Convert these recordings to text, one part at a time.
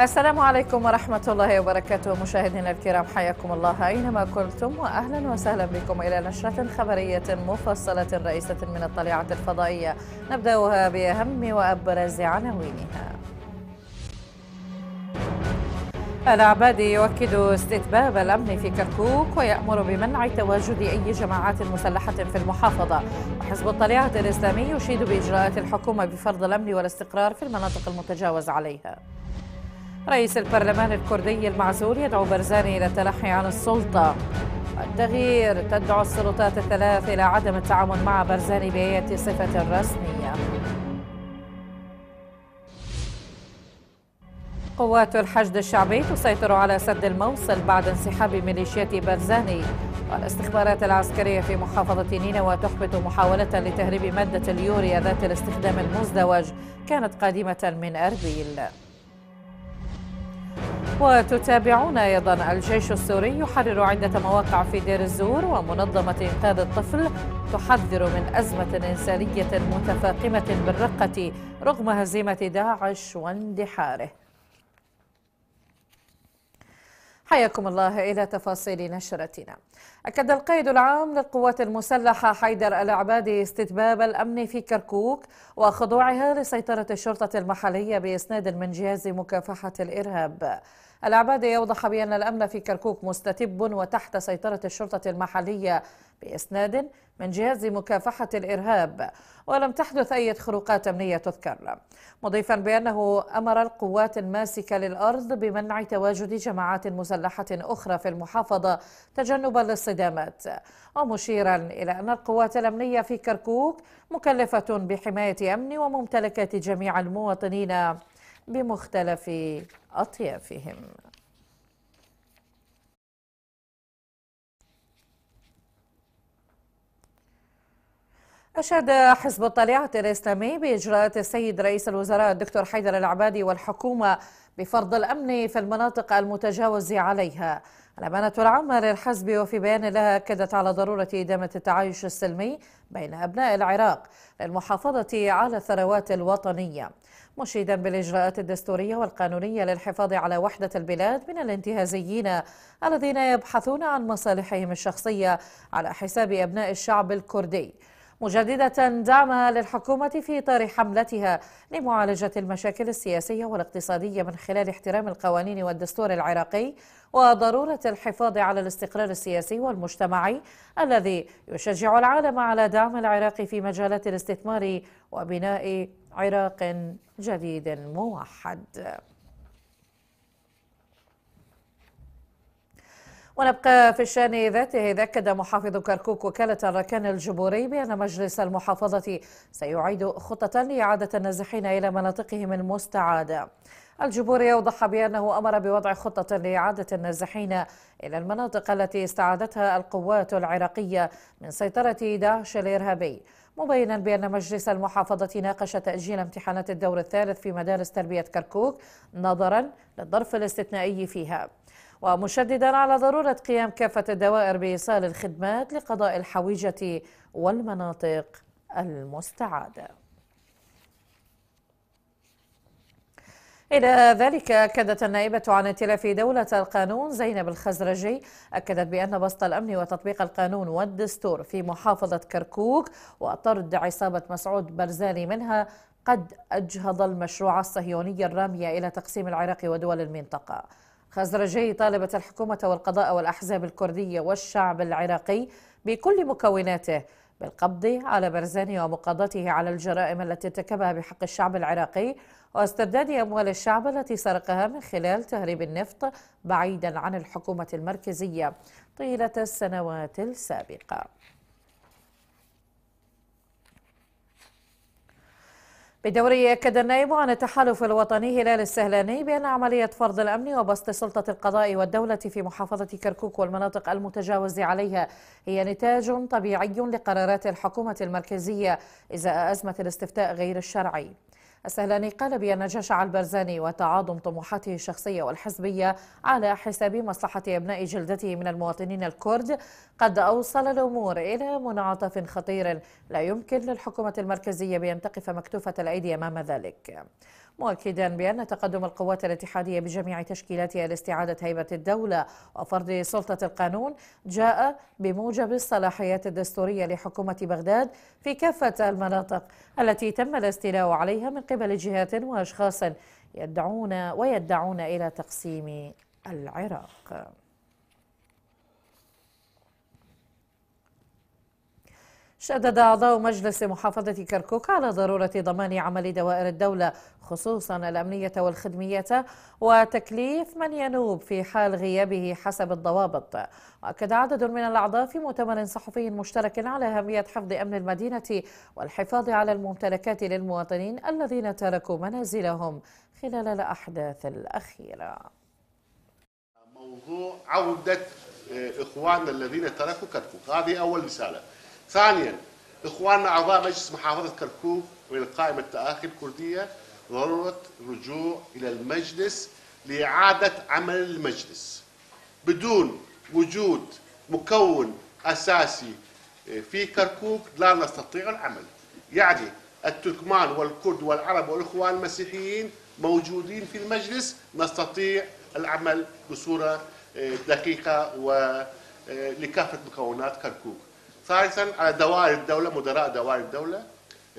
السلام عليكم ورحمة الله وبركاته. مشاهدينا الكرام حياكم الله أينما كنتم وأهلا وسهلا بكم إلى نشرة خبرية مفصلة رئيسة من الطليعة الفضائية. نبدأها بأهم وأبرز عناوينها. العبادي يؤكد استتباب الأمن في كركوك ويأمر بمنع تواجد أي جماعات مسلحة في المحافظة. وحزب الطليعة الإسلامي يشيد بإجراءات الحكومة بفرض الأمن والاستقرار في المناطق المتجاوز عليها. رئيس البرلمان الكردي المعزول يدعو برزاني إلى التلحي عن السلطة. التغيير تدعو السلطات الثلاث إلى عدم التعامل مع برزاني بأي صفة رسمية. قوات الحشد الشعبي تسيطر على سد الموصل بعد انسحاب ميليشيات برزاني والاستخبارات العسكرية في محافظة نينوى تحبط محاولة لتهريب مادة اليوريا ذات الاستخدام المزدوج كانت قادمة من أربيل. وتتابعون أيضا الجيش السوري يحرر عدة مواقع في دير الزور ومنظمة إنقاذ الطفل تحذر من أزمة إنسانية متفاقمة بالرقة رغم هزيمة داعش واندحاره. حياكم الله إلى تفاصيل نشرتنا. أكد القائد العام للقوات المسلحة حيدر العبادي استتباب الأمن في كركوك وخضوعها لسيطرة الشرطة المحلية بإسناد من جهاز مكافحة الإرهاب. العبادي يوضح بأن الأمن في كركوك مستتب وتحت سيطرة الشرطة المحلية بإسناد من جهاز مكافحة الإرهاب ولم تحدث أي خروقات أمنية تذكر. مضيفا بأنه أمر القوات الماسكة للأرض بمنع تواجد جماعات مسلحة أخرى في المحافظة تجنبا للصدامات ومشيرا إلى أن القوات الأمنية في كركوك مكلفة بحماية أمن وممتلكات جميع المواطنين. بمختلف أطيافهم. أشاد حزب الطليعة الإسلامي بإجراءات السيد رئيس الوزراء الدكتور حيدر العبادي والحكومة بفرض الأمن في المناطق المتجاوز عليها. الأمانة العامة للحزب وفي بيان لها أكدت على ضرورة إدامة التعايش السلمي بين أبناء العراق للمحافظة على الثروات الوطنية. مشيدا بالإجراءات الدستورية والقانونية للحفاظ على وحدة البلاد من الانتهازيين الذين يبحثون عن مصالحهم الشخصية على حساب أبناء الشعب الكردي. مجددة دعمها للحكومة في إطار حملتها لمعالجة المشاكل السياسية والاقتصادية من خلال احترام القوانين والدستور العراقي وضرورة الحفاظ على الاستقرار السياسي والمجتمعي الذي يشجع العالم على دعم العراق في مجالات الاستثمار وبناء عراق جديد موحد. ونبقى في الشان ذاته إذا أكد محافظ كركوك وكالة الركان الجبوري بأن مجلس المحافظة سيعيد خطة لإعادة النازحين إلى مناطقهم المستعادة. الجبوري أوضح بأنه أمر بوضع خطة لإعادة النازحين إلى المناطق التي استعادتها القوات العراقية من سيطرة داعش الإرهابي. مبينا بأن مجلس المحافظة ناقش تأجيل امتحانات الدور الثالث في مدارس تربية كركوك نظرا للظرف الاستثنائي فيها. ومشددا على ضرورة قيام كافة الدوائر بإيصال الخدمات لقضاء الحويجة والمناطق المستعادة. إلى ذلك أكدت النائبة عن ائتلاف دولة القانون زينب الخزرجي أكدت بأن بسط الأمن وتطبيق القانون والدستور في محافظة كركوك وطرد عصابة مسعود برزاني منها قد أجهض المشروع الصهيوني الرامي إلى تقسيم العراق ودول المنطقة. خزرجي طالبت الحكومة والقضاء والأحزاب الكردية والشعب العراقي بكل مكوناته بالقبض على برزاني ومقاضاته على الجرائم التي ارتكبها بحق الشعب العراقي واسترداد أموال الشعب التي سرقها من خلال تهريب النفط بعيدا عن الحكومة المركزية طيلة السنوات السابقة. بدوري أكد النائب عن التحالف الوطني هلال السهلاني بأن عملية فرض الأمن وبسط سلطة القضاء والدولة في محافظة كركوك والمناطق المتجاوز عليها هي نتاج طبيعي لقرارات الحكومة المركزية إزاء أزمة الاستفتاء غير الشرعي. السهلاني قال بأن جشع البرزاني وتعاظم طموحاته الشخصية والحزبية على حساب مصلحة أبناء جلدته من المواطنين الكرد. قد أوصل الأمور إلى منعطف خطير لا يمكن للحكومة المركزية بأن تقف مكتوفة الأيدي أمام ذلك. مؤكدا بأن تقدم القوات الاتحادية بجميع تشكيلاتها لاستعادة هيبة الدولة وفرض سلطة القانون جاء بموجب الصلاحيات الدستورية لحكومة بغداد في كافة المناطق التي تم الاستيلاء عليها من قبل جهات وأشخاص يدعون ويدعون إلى تقسيم العراق. شدد أعضاء مجلس محافظة كركوك على ضرورة ضمان عمل دوائر الدولة خصوصا الأمنية والخدمية وتكليف من ينوب في حال غيابه حسب الضوابط. وأكد عدد من الأعضاء في مؤتمر صحفي مشترك على أهمية حفظ أمن المدينة والحفاظ على الممتلكات للمواطنين الذين تركوا منازلهم خلال الأحداث الأخيرة. موضوع عودة آه، إخواننا الذين تركوا كركوك. هذه أول رسالة. ثانيا إخواننا أعضاء مجلس محافظة كركوك من القائمة التآخي الكردية ضرورة الرجوع إلى المجلس لإعادة عمل المجلس. بدون وجود مكون أساسي في كركوك لا نستطيع العمل. يعني التركمان والكرد والعرب والإخوان المسيحيين موجودين في المجلس نستطيع العمل بصورة دقيقة ولكافة مكونات كركوك. ثالثا على دوائر الدولة مدراء دوائر الدولة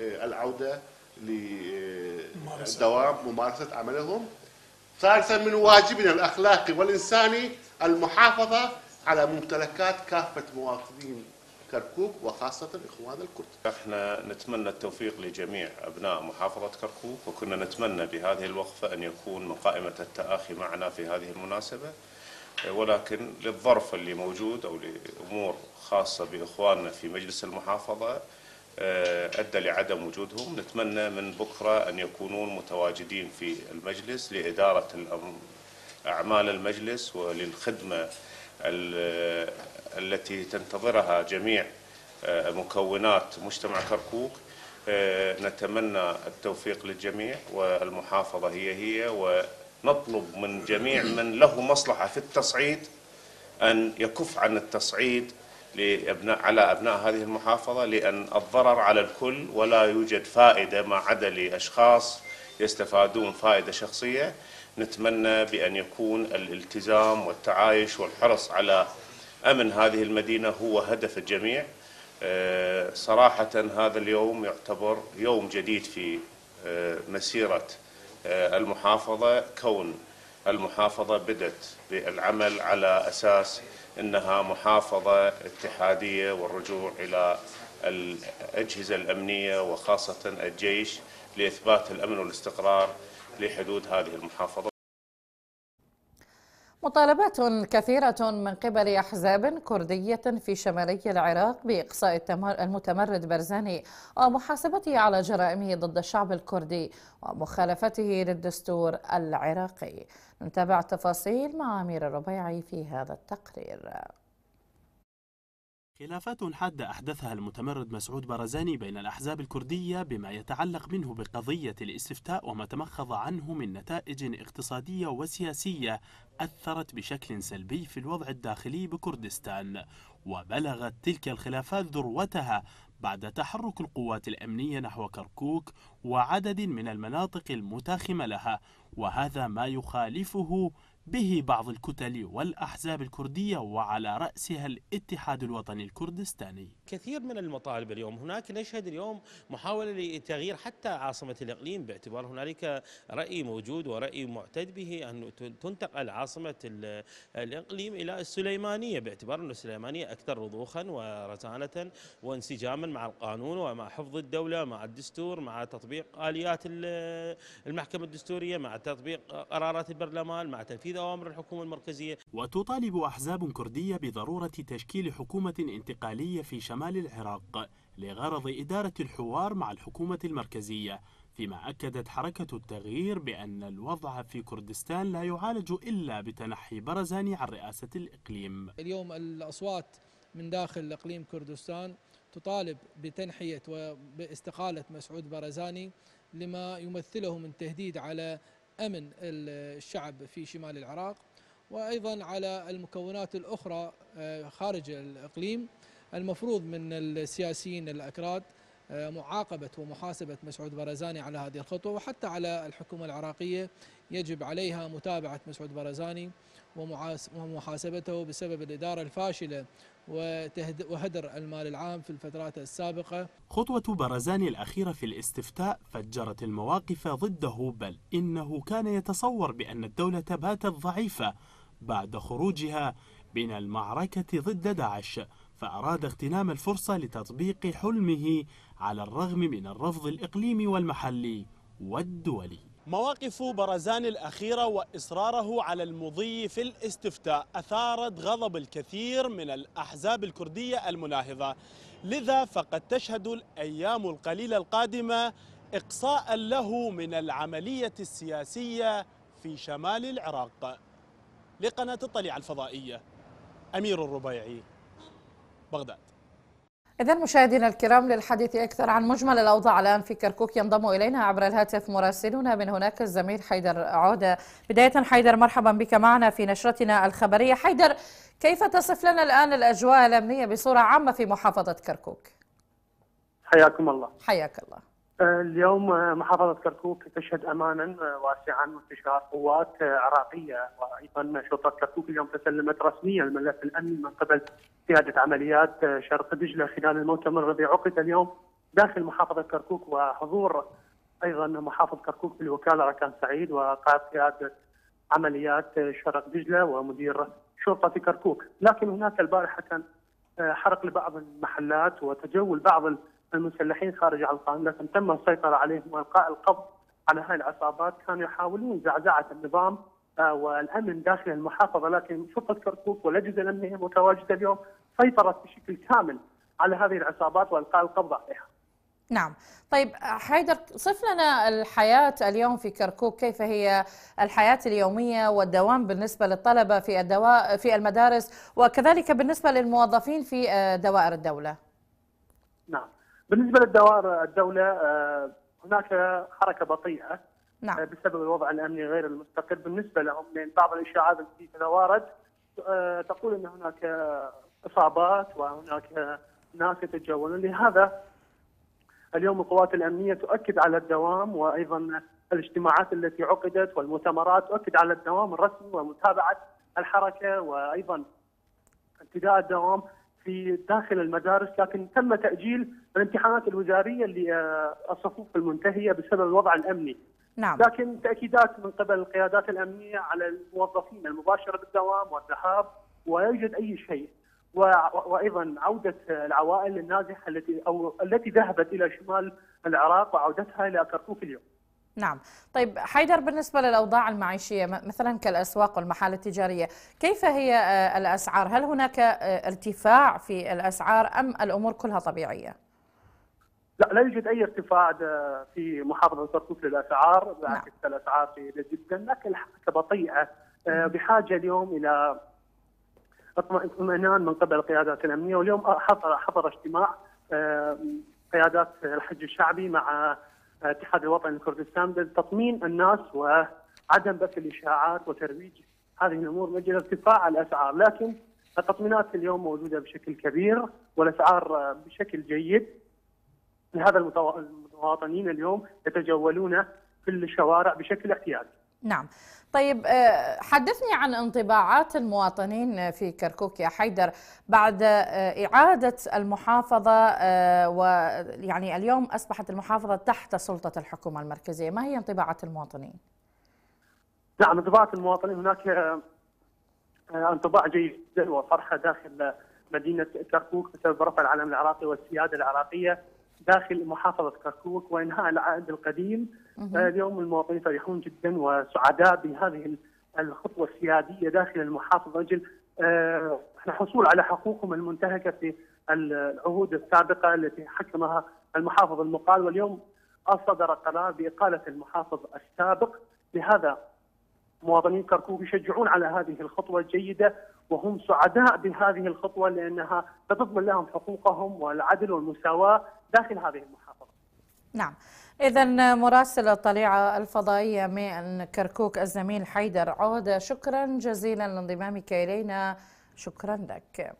آه، العودة لدوام ممارسة. عملهم. ثالثا من واجبنا الأخلاقي والإنساني المحافظة على ممتلكات كافة مواطنين كركوك وخاصة إخوان الكرد. إحنا نتمنى التوفيق لجميع أبناء محافظة كركوك وكنا نتمنى بهذه الوقفة أن يكون من قائمة التآخي معنا في هذه المناسبة. ولكن للظرف اللي موجود أو لأمور خاصة بإخواننا في مجلس المحافظة آه، أدى لعدم وجودهم. نتمنى من بكرة أن يكونون متواجدين في المجلس لإدارة أعمال المجلس وللخدمة التي تنتظرها جميع آه، مكونات مجتمع كركوك. آه، نتمنى التوفيق للجميع والمحافظة هي هي ونطلب من جميع من له مصلحة في التصعيد أن يكف عن التصعيد لأبناء على أبناء هذه المحافظة لأن الضرر على الكل ولا يوجد فائدة ما عدا لأشخاص يستفادون فائدة شخصية. نتمنى بأن يكون الالتزام والتعايش والحرص على أمن هذه المدينة هو هدف الجميع. آه، صراحة هذا اليوم يعتبر يوم جديد في آه، مسيرة المحافظة كون المحافظة بدت بالعمل على أساس إنها محافظة اتحادية والرجوع إلى الأجهزة الأمنية وخاصة الجيش لإثبات الأمن والاستقرار لحدود هذه المحافظة. مطالبات كثيرة من قبل أحزاب كردية في شمالي العراق بإقصاء المتمرد برزاني ومحاسبته على جرائمه ضد الشعب الكردي ومخالفته للدستور العراقي. نتابع التفاصيل مع أمير الربيعي في هذا التقرير. خلافات حادة أحدثها المتمرد مسعود برزاني بين الأحزاب الكردية بما يتعلق منه بقضية الاستفتاء وما تمخض عنه من نتائج اقتصادية وسياسية أثرت بشكل سلبي في الوضع الداخلي بكردستان. وبلغت تلك الخلافات ذروتها بعد تحرك القوات الأمنية نحو كركوك وعدد من المناطق المتاخمة لها وهذا ما يخالفه به بعض الكتل والأحزاب الكردية وعلى رأسها الاتحاد الوطني الكردستاني. كثير من المطالب اليوم. هناك نشهد اليوم محاولة لتغيير حتى عاصمة الإقليم. باعتبار هنالك رأي موجود ورأي معتد به أن تنتقل عاصمة الإقليم إلى السليمانية. باعتبار أن السليمانية أكثر رضوخا ورزانة وانسجاما مع القانون ومع حفظ الدولة مع الدستور مع تطبيق آليات المحكمة الدستورية مع تطبيق قرارات البرلمان مع تنفيذ أوامر الحكومة المركزية. وتطالب أحزاب كردية بضرورة تشكيل حكومة انتقالية في شمال العراق لغرض إدارة الحوار مع الحكومة المركزية فيما أكدت حركة التغيير بأن الوضع في كردستان لا يعالج إلا بتنحي برزاني عن رئاسة الإقليم. اليوم الأصوات من داخل إقليم كردستان تطالب بتنحية وباستقالة مسعود برزاني لما يمثله من تهديد على أمن الشعب في شمال العراق وأيضا على المكونات الأخرى آه، خارج الإقليم. المفروض من السياسيين الأكراد آه، معاقبة ومحاسبة مسعود برزاني على هذه الخطوة وحتى على الحكومة العراقية يجب عليها متابعة مسعود برزاني ومحاسبته بسبب الإدارة الفاشلة وهدر المال العام في الفترات السابقة. خطوة برزاني الأخيرة في الاستفتاء فجرت المواقف ضده بل إنه كان يتصور بأن الدولة باتت ضعيفة بعد خروجها من المعركة ضد داعش فأراد اغتنام الفرصة لتطبيق حلمه على الرغم من الرفض الإقليمي والمحلي والدولي. مواقف برزان الأخيرة وإصراره على المضي في الاستفتاء أثارت غضب الكثير من الأحزاب الكردية المناهضة لذا فقد تشهد الأيام القليلة القادمة إقصاء له من العملية السياسية في شمال العراق. لقناة الطليعة الفضائية أمير الربيعي بغداد. إذا مشاهدينا الكرام للحديث أكثر عن مجمل الأوضاع الآن في كركوك ينضم إلينا عبر الهاتف مراسلنا من هناك الزميل حيدر عودة. بداية حيدر مرحبا بك معنا في نشرتنا الخبرية. حيدر كيف تصف لنا الآن الأجواء الأمنية بصورة عامة في محافظة كركوك؟ حياكم الله. حياك الله. اليوم محافظة كركوك تشهد أمانا واسعا وانتشار قوات عراقية وأيضا شرطة كركوك اليوم تسلمت رسميا الملف الأمني من قبل قيادة عمليات شرق دجلة خلال المؤتمر الذي عقد اليوم داخل محافظة كركوك وحضور أيضا محافظ كركوك في الوكالة ركان سعيد وقائد قيادة عمليات شرق دجلة ومدير شرطة كركوك. لكن هناك البارحة كان حرق لبعض المحلات وتجول بعض المسلحين خارج على القائمة لكن تم السيطرة عليهم وإلقاء القبض على هذه العصابات. كانوا يحاولون زعزعة النظام آه، والأمن داخل المحافظة لكن شرطة كركوك والاجهزه الامنيه المتواجده اليوم سيطرت بشكل كامل على هذه العصابات وإلقاء القبض عليها. نعم. طيب حيدر صف لنا الحياة اليوم في كركوك. كيف هي الحياة اليومية والدوام بالنسبة للطلبة في الدواء في المدارس وكذلك بالنسبة للموظفين في آه، دوائر الدولة؟ نعم بالنسبة للدوائر الدولة آه، هناك حركة بطيئة نعم. آه، بسبب الوضع الأمني غير المستقر. بالنسبة لهم لأن بعض الإشاعات التي تتوارد آه، تقول إن هناك إصابات وهناك ناس يتجولون. لهذا اليوم القوات الأمنية تؤكد على الدوام وأيضا الاجتماعات التي عقدت والمؤتمرات تؤكد على الدوام الرسمي ومتابعة الحركة وأيضا ابتداء الدوام. في داخل المدارس لكن تم تأجيل الامتحانات الوزارية للصفوف المنتهية بسبب الوضع الأمني. نعم. لكن تأكيدات من قبل القيادات الأمنية على الموظفين المباشرة بالدوام والذهاب ولا يوجد أي شيء. وأيضا عودة العوائل النازحة التي أو التي ذهبت إلى شمال العراق وعودتها إلى كركوك اليوم. نعم. طيب حيدر بالنسبة للأوضاع المعيشية مثلا كالأسواق والمحال التجارية كيف هي آه، الأسعار؟ هل هناك آه، ارتفاع في الأسعار أم الأمور كلها طبيعية؟ لا لا يوجد أي ارتفاع في محافظة كركوك للأسعار بالعكس نعم. الأسعار جيدة جدا لكن الحركة بطيئة. آه، بحاجة اليوم إلى اطمئنان من قبل القيادات الأمنية واليوم حضر حضر اجتماع قيادات الحج الشعبي مع الاتحاد الوطني لكردستان بتطمين الناس وعدم بث الإشاعات وترويج هذه الأمور من أجل ارتفاع الأسعار، لكن التطمينات اليوم موجودة بشكل كبير والأسعار بشكل جيد. لهذا المواطنين اليوم يتجولون في الشوارع بشكل احتياطي. نعم طيب آه، حدثني عن انطباعات المواطنين في كركوك يا حيدر بعد آه، إعادة المحافظة آه، ويعني اليوم أصبحت المحافظة تحت سلطة الحكومة المركزية ما هي انطباعات المواطنين؟ نعم انطباعات المواطنين هناك انطباع جيد جدا وفرحة داخل مدينة كركوك بسبب رفع العلم العراقي والسيادة العراقية داخل محافظة كركوك وإنهاء العهد القديم اليوم المواطنين فرحون جدا وسعداء بهذه الخطوة السيادية داخل المحافظة أجل آه، الحصول على حقوقهم المنتهكة في العهود السابقة التي حكمها المحافظ المقال واليوم أصدر قرار بإقالة المحافظ السابق لهذا مواطنين كركوك يشجعون على هذه الخطوة الجيدة وهم سعداء بهذه الخطوة لأنها تضمن لهم حقوقهم والعدل والمساواة داخل هذه المحافظة. نعم. إذا مراسل الطليعة الفضائية من كركوك الزميل حيدر عودة شكرا جزيلا لانضمامك إلينا. شكرا لك.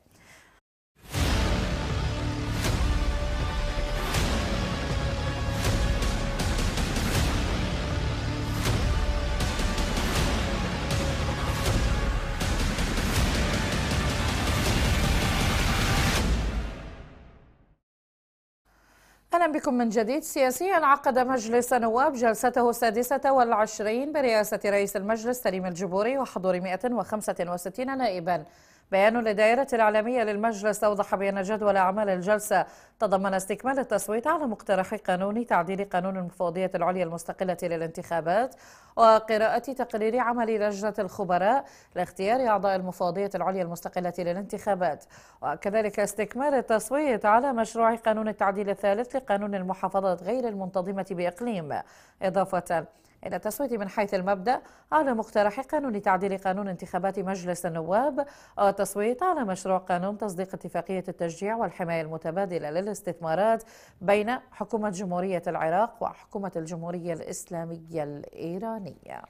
أهلا بكم من جديد. سياسيا عقد مجلس النواب جلسته السادسة والعشرين برئاسة رئيس المجلس سليم الجبوري وحضور 165 نائبا. بيان للدائرة الإعلامية للمجلس أوضح بأن جدول أعمال الجلسة تضمن استكمال التصويت على مقترح قانون تعديل قانون المفوضية العليا المستقلة للانتخابات وقراءة تقرير عمل لجنة الخبراء لاختيار أعضاء المفوضية العليا المستقلة للانتخابات. وكذلك استكمال التصويت على مشروع قانون التعديل الثالث لقانون المحافظات غير المنتظمة بإقليم. إضافة إلى التصويت من حيث المبدأ على مقترح قانون تعديل قانون انتخابات مجلس النواب والتصويت على مشروع قانون تصديق اتفاقية التشجيع والحماية المتبادلة للاستثمارات بين حكومة جمهورية العراق وحكومة الجمهورية الإسلامية الإيرانية.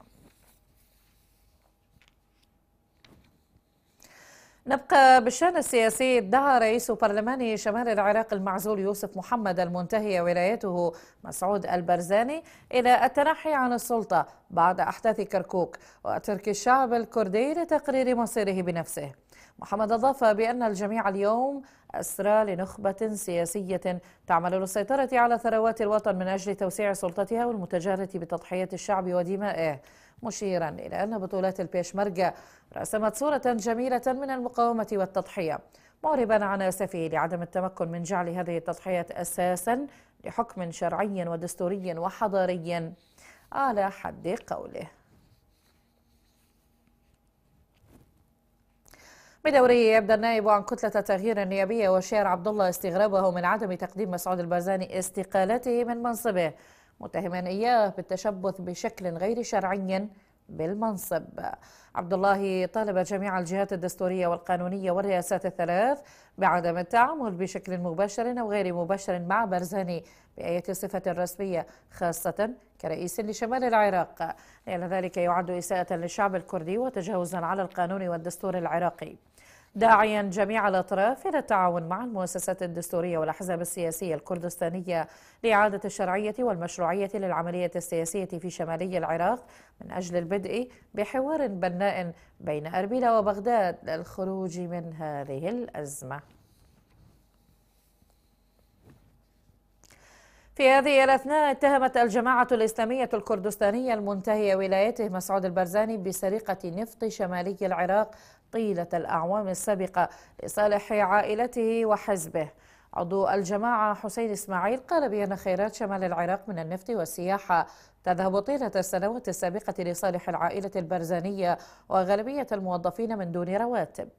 نبقى بالشأن السياسي. ادعى رئيس برلمان شمال العراق المعزول يوسف محمد المنتهي ولايته مسعود البرزاني إلى التنحي عن السلطة بعد أحداث كركوك وترك الشعب الكردي لتقرير مصيره بنفسه. محمد أضاف بأن الجميع اليوم أسرى لنخبة سياسية تعمل للسيطرة على ثروات الوطن من أجل توسيع سلطتها والمتجارة بتضحية الشعب ودمائه. مشيرا إلى أن بطولات البيشمركة رسمت صورة جميلة من المقاومة والتضحية معربا عن أسفه لعدم التمكن من جعل هذه التضحيات أساسا لحكم شرعي ودستوري وحضاري. على حد قوله. بدوره يبدأ النائب عن كتلة التغيير النيابية وشير عبد الله استغرابه من عدم تقديم مسعود البرزاني استقالته من منصبه. متهما إياه بالتشبث بشكل غير شرعي بالمنصب. عبد الله طالب جميع الجهات الدستورية والقانونية والرئاسات الثلاث بعدم التعامل بشكل مباشر أو غير مباشر مع برزاني بأية صفة رسمية خاصة كرئيس لشمال العراق. لأن ذلك يعد إساءة للشعب الكردي وتجاوزا على القانون والدستور العراقي. داعيا جميع الأطراف إلى التعاون مع المؤسسات الدستورية والأحزاب السياسية الكردستانية لإعادة الشرعية والمشروعية للعملية السياسية في شمالي العراق من أجل البدء بحوار بناء بين أربيل وبغداد للخروج من هذه الأزمة. في هذه الأثناء اتهمت الجماعة الإسلامية الكردستانية المنتهية ولايته مسعود البرزاني بسرقة نفط شمالي العراق طيلة الأعوام السابقة لصالح عائلته وحزبه. عضو الجماعة حسين إسماعيل قال بأن خيرات شمال العراق من النفط والسياحة تذهب طيلة السنوات السابقة لصالح العائلة البرزانية وغالبية الموظفين من دون رواتب.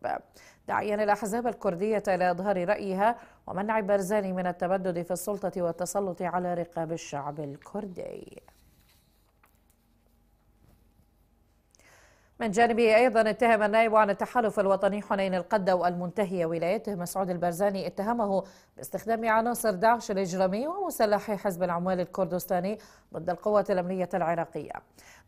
داعيا الأحزاب الكردية إلى إظهار رأيها ومنع برزاني من التمدد في السلطة والتسلط على رقاب الشعب الكردي. من جانبه أيضا اتهم النائب عن التحالف الوطني حنين القدو المنتهي ولايته. مسعود البرزاني اتهمه باستخدام عناصر داعش الإجرامي ومسلحي حزب العمال الكردستاني ضد القوات الأمنية العراقية.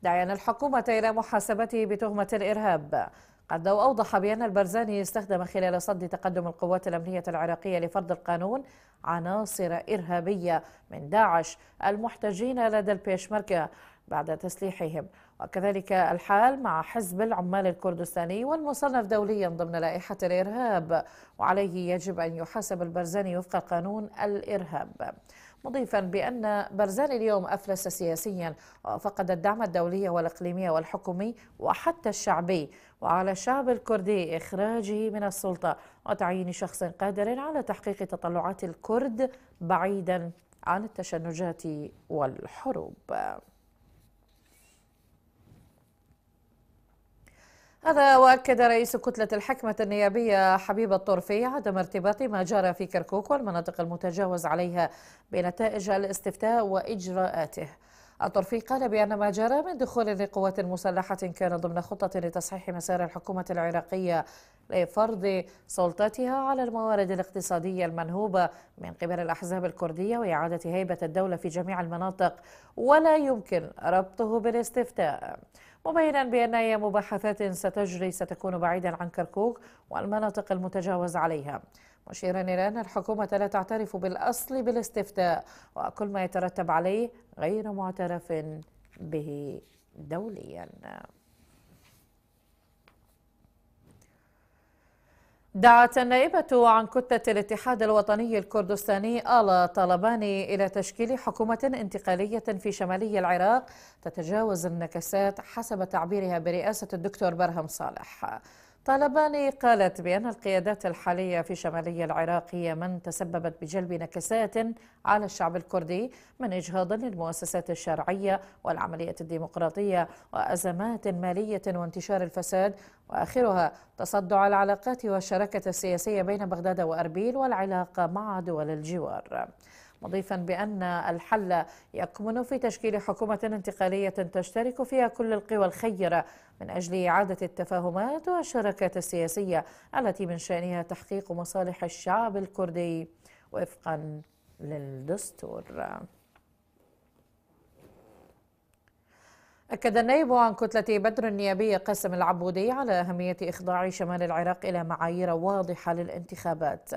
داعيا الحكومة إلى محاسبته بتهمة الإرهاب. قد أوضح بأن البرزاني استخدم خلال صد تقدم القوات الأمنية العراقية لفرض القانون عناصر إرهابية من داعش المحتجين لدى البيشمركة بعد تسليحهم. وكذلك الحال مع حزب العمال الكردستاني والمصنف دوليا ضمن لائحة الإرهاب وعليه يجب أن يحاسب البرزاني وفق قانون الإرهاب. مضيفا بأن برزاني اليوم أفلس سياسيا وفقد الدعم الدولي والإقليمي والحكومي وحتى الشعبي وعلى الشعب الكردي إخراجه من السلطة وتعيين شخص قادر على تحقيق تطلعات الكرد بعيدا عن التشنجات والحروب. هذا وأكد رئيس كتلة الحكمة النيابية حبيب الطرفي عدم ارتباط ما جرى في كركوك والمناطق المتجاوز عليها بنتائج الاستفتاء وإجراءاته. الطرفي قال بأن ما جرى من دخول لقوات مسلحة كان ضمن خطة لتصحيح مسار الحكومة العراقية لفرض سلطتها على الموارد الاقتصادية المنهوبة من قبل الأحزاب الكردية وإعادة هيبة الدولة في جميع المناطق ولا يمكن ربطه بالاستفتاء. مبينا بأن أي مباحثات ستجري ستكون بعيدا عن كركوك والمناطق المتجاوز عليها. مشيرا إلى أن الحكومة لا تعترف بالأصل بالاستفتاء وكل ما يترتب عليه غير معترف به دوليا. دعت النائبة عن كتلة الاتحاد الوطني الكردستاني آلا طلباني إلى تشكيل حكومة انتقالية في شمالي العراق تتجاوز النكسات حسب تعبيرها برئاسة الدكتور برهم صالح. طالباني قالت بأن القيادات الحالية في شمالي العراق هي من تسببت بجلب نكسات على الشعب الكردي من إجهاض للمؤسسات الشرعية والعملية الديمقراطية وأزمات مالية وانتشار الفساد وآخرها تصدع العلاقات والشراكة السياسية بين بغداد وأربيل والعلاقة مع دول الجوار. مضيفا بأن الحل يكمن في تشكيل حكومة انتقالية تشترك فيها كل القوى الخيرة من أجل إعادة التفاهمات والشراكات السياسية التي من شأنها تحقيق مصالح الشعب الكردي. وفقا للدستور. أكد النائب عن كتلة بدر النيابية قاسم العبودي على أهمية إخضاع شمال العراق إلى معايير واضحة للانتخابات.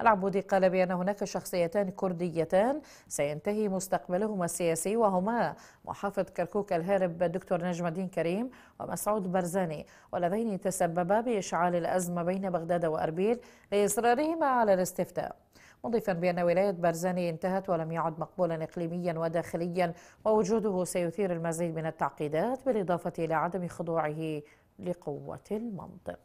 العبودي قال بأن هناك شخصيتان كرديتان سينتهي مستقبلهما السياسي وهما محافظ كركوك الهارب دكتور نجم الدين كريم ومسعود برزاني واللذين تسببا بإشعال الأزمة بين بغداد وأربيل لإصرارهما على الاستفتاء. مضيفا بأن ولاية برزاني انتهت ولم يعد مقبولا إقليميا وداخليا ووجوده سيثير المزيد من التعقيدات بالإضافة إلى عدم خضوعه لقوة المنطق.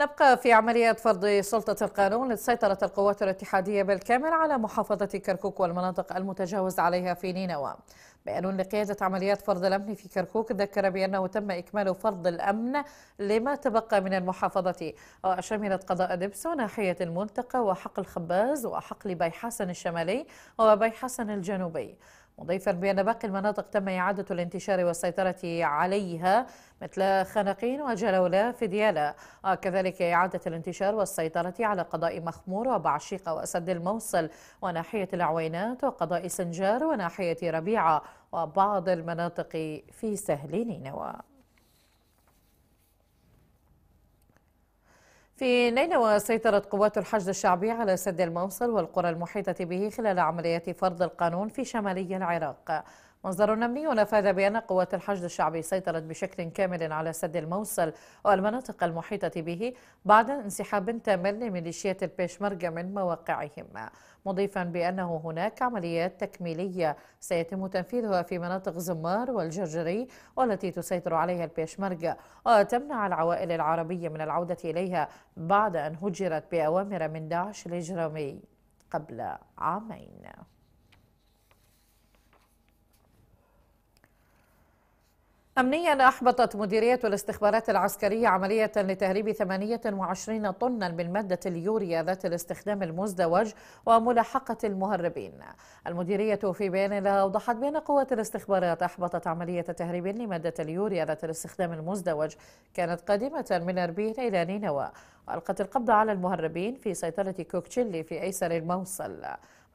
نبقى في عملية فرض سلطة القانون لسيطرة القوات الاتحادية بالكامل على محافظة كركوك والمناطق المتجاوز عليها في نينوى. بيان لقيادة عمليات فرض الأمن في كركوك ذكر بأنه تم إكمال فرض الأمن لما تبقى من المحافظة. وشملت قضاء دبس وناحية المنطقة وحقل خباز وحقل بيحسن الشمالي وبيحسن الجنوبي. مضيفا بأن باقي المناطق تم إعادة الانتشار والسيطرة عليها مثل خنقين وجلولة في ديالى وكذلك إعادة الانتشار والسيطرة على قضاء مخمور وبعشيقة وأسد الموصل وناحية العوينات وقضاء سنجار وناحية ربيعة وبعض المناطق في سهل نينوى. في نينوى سيطرت قوات الحشد الشعبي على سد الموصل والقرى المحيطة به خلال عمليات فرض القانون في شمالي العراق. مصدر أمني أفاد بأن قوات الحشد الشعبي سيطرت بشكل كامل على سد الموصل والمناطق المحيطة به بعد انسحاب تام لميليشيات البيشمركة من مواقعهم. مضيفا بأنه هناك عمليات تكميلية سيتم تنفيذها في مناطق زمار والجرجري والتي تسيطر عليها البيشمركة وتمنع العوائل العربية من العودة إليها بعد أن هجرت بأوامر من داعش الإجرامي قبل عامين. أمنيا أحبطت مديرية الاستخبارات العسكرية عملية لتهريب 28 طنا من مادة اليوريا ذات الاستخدام المزدوج وملاحقة المهربين. المديرية في بيان لها أوضحت بأن قوات الاستخبارات أحبطت عملية تهريب لمادة اليوريا ذات الاستخدام المزدوج كانت قادمة من أربيل إلى نينوى. وألقت القبض على المهربين في سيطرة كوكتشيلي في أيسر الموصل.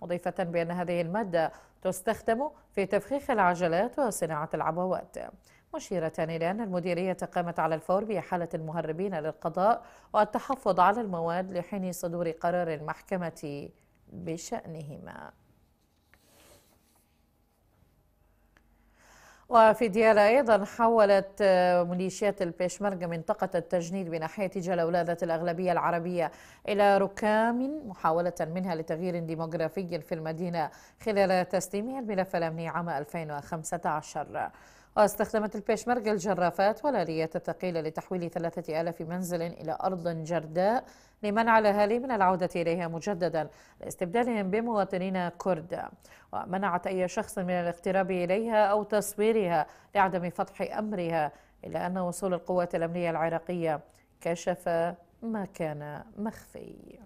مضيفة بأن هذه المادة تستخدم في تفخيخ العجلات وصناعة العبوات. مشيرة إلى أن المديرية قامت على الفور بإحالة المهربين للقضاء والتحفظ على المواد لحين صدور قرار المحكمة بشأنهما. وفي ديالى أيضا حاولت آه، ميليشيات البيشمركة منطقة التجنيد بناحية جلولادة الأغلبية العربية إلى ركام محاولة منها لتغيير ديموغرافي في المدينة خلال تسليمها الملف الأمني عام 2015 واستخدمت البيشمركة الجرافات والآليات الثقيلة لتحويل ثلاثة آلاف منزل إلى أرض جرداء لمنع الأهالي من العودة إليها مجددا لاستبدالهم بمواطنين كرد. ومنعت أي شخص من الاقتراب إليها أو تصويرها لعدم فتح أمرها إلا أن وصول القوات الأمنية العراقية كشف ما كان مخفي.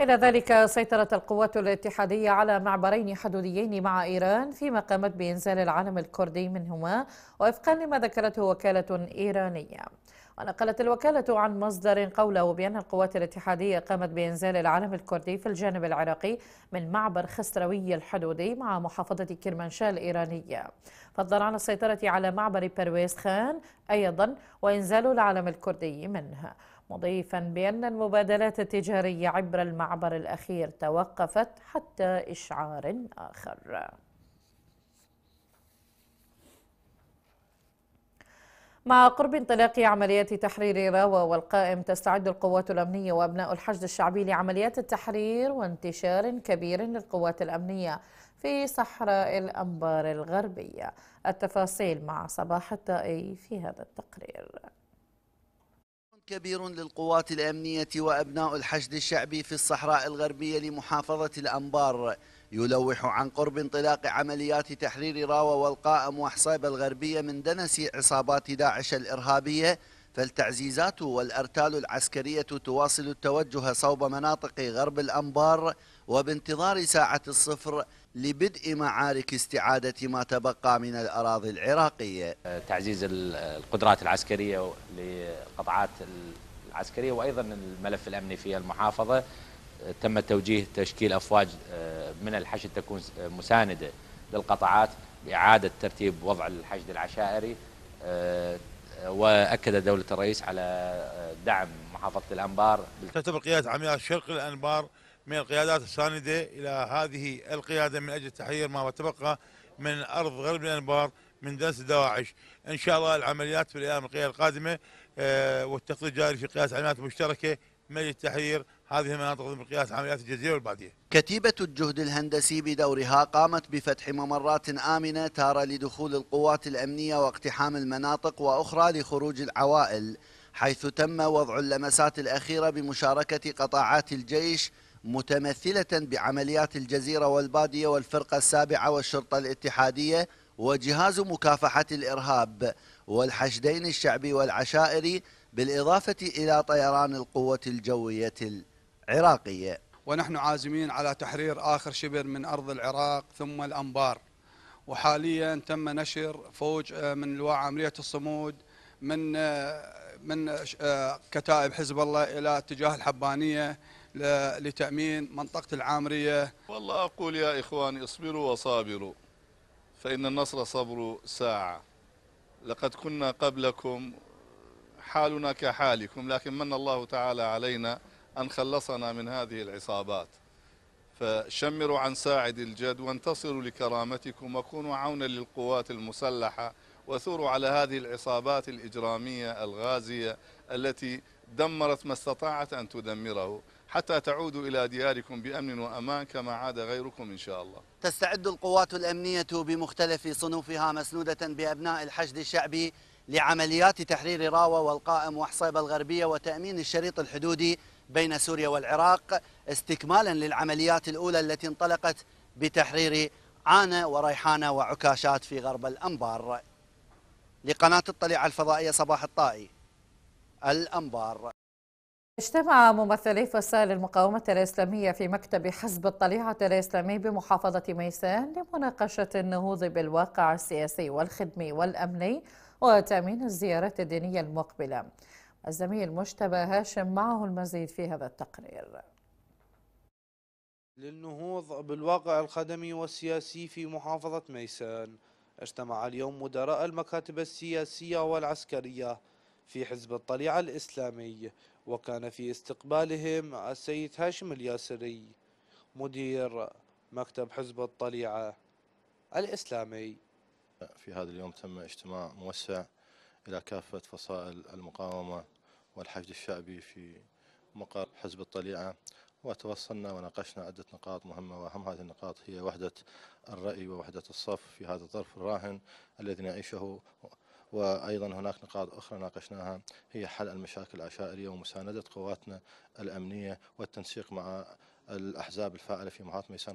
إلى ذلك سيطرت القوات الاتحادية على معبرين حدوديين مع إيران فيما قامت بإنزال العلم الكردي منهما وفقا لما ذكرته وكالة إيرانية. ونقلت الوكالة عن مصدر قوله بأن القوات الاتحادية قامت بإنزال العلم الكردي في الجانب العراقي من معبر خسروي الحدودي مع محافظة كرمانشاه الإيرانية. فضلا عن السيطرة على معبر برويز خان أيضا وإنزال العلم الكردي منه. مضيفا بأن المبادلات التجارية عبر المعبر الأخير توقفت حتى إشعار آخر. مع قرب انطلاق عمليات تحرير راوة والقائم تستعد القوات الأمنية وأبناء الحشد الشعبي لعمليات التحرير وانتشار كبير للقوات الأمنية في صحراء الأنبار الغربية. التفاصيل مع صباح الطائي في هذا التقرير. كبير للقوات الأمنية وأبناء الحشد الشعبي في الصحراء الغربية لمحافظة الأنبار. يلوح عن قرب انطلاق عمليات تحرير راوة والقائم وحصيب الغربية من دنس عصابات داعش الإرهابية فالتعزيزات والأرتال العسكرية تواصل التوجه صوب مناطق غرب الأنبار. وبانتظار ساعة الصفر لبدء معارك استعادة ما تبقى من الأراضي العراقية. تعزيز القدرات العسكرية لقطاعات العسكرية وأيضا الملف الأمني في المحافظة. تم توجيه تشكيل أفواج آه، من الحشد تكون مساندة للقطاعات بإعادة ترتيب وضع الحشد العشائري. آه، وأكد دولة الرئيس على آه، دعم محافظة الأنبار. تعتبر قيادة عمليات شرق الأنبار من القيادات الساندة إلى هذه القيادة من أجل تحرير ما تبقى من أرض غرب الأنبار من دنس دواعش إن شاء الله العمليات في الأيام القادمة والتخطيط جاري في قياس عمليات مشتركة من أجل تحرير هذه المناطق ضمن قياس عمليات الجزيرة والبادية كتيبة الجهد الهندسي بدورها قامت بفتح ممرات آمنة تارة لدخول القوات الأمنية واقتحام المناطق وأخرى لخروج العوائل حيث تم وضع اللمسات الأخيرة بمشاركة قطاعات الجيش متمثلة بعمليات الجزيرة والبادية والفرقة السابعة والشرطة الاتحادية وجهاز مكافحة الإرهاب والحشدين الشعبي والعشائري بالإضافة إلى طيران القوة الجوية العراقية. ونحن عازمين على تحرير آخر شبر من أرض العراق ثم الأنبار. وحاليا تم نشر فوج آه، من لواء عملية الصمود من آه، من آه، كتائب حزب الله إلى اتجاه الحبانية لتأمين منطقة العامرية. والله أقول يا إخواني اصبروا وصابروا فإن النصر صبر ساعة. لقد كنا قبلكم حالنا كحالكم لكن من الله تعالى علينا أن خلصنا من هذه العصابات. فشمروا عن ساعد الجد وانتصروا لكرامتكم وكونوا عونا للقوات المسلحة وثوروا على هذه العصابات الإجرامية الغازية التي دمرت ما استطاعت أن تدمره. حتى تعودوا إلى دياركم بأمن وأمان كما عاد غيركم إن شاء الله. تستعد القوات الأمنية بمختلف صنوفها مسنودة بأبناء الحشد الشعبي لعمليات تحرير راوة والقائم وحصيبة الغربية وتأمين الشريط الحدودي بين سوريا والعراق استكمالا للعمليات الأولى التي انطلقت بتحرير عانة وريحانة وعكاشات في غرب الأنبار. لقناة الطليعة الفضائية صباح الطائي الأنبار. اجتمع ممثلي فصائل المقاومة الإسلامية في مكتب حزب الطليعة الإسلامي بمحافظة ميسان لمناقشة النهوض بالواقع السياسي والخدمي والأمني وتأمين الزيارات الدينية المقبلة. الزميل مجتبى هاشم معه المزيد في هذا التقرير. للنهوض بالواقع الخدمي والسياسي في محافظة ميسان اجتمع اليوم مدراء المكاتب السياسية والعسكرية في حزب الطليعة الإسلامي وكان في استقبالهم السيد هاشم الياسري مدير مكتب حزب الطليعة الإسلامي. في هذا اليوم تم اجتماع موسع إلى كافة فصائل المقاومة والحشد الشعبي في مقر حزب الطليعة وتوصلنا وناقشنا عدة نقاط مهمة وأهم هذه النقاط هي وحدة الرأي ووحدة الصف في هذا الظرف الراهن الذي نعيشه وأيضا هناك نقاط أخرى ناقشناها هي حل المشاكل العشائرية ومساندة قواتنا الأمنية والتنسيق مع الأحزاب الفاعلة في محاط ميسان.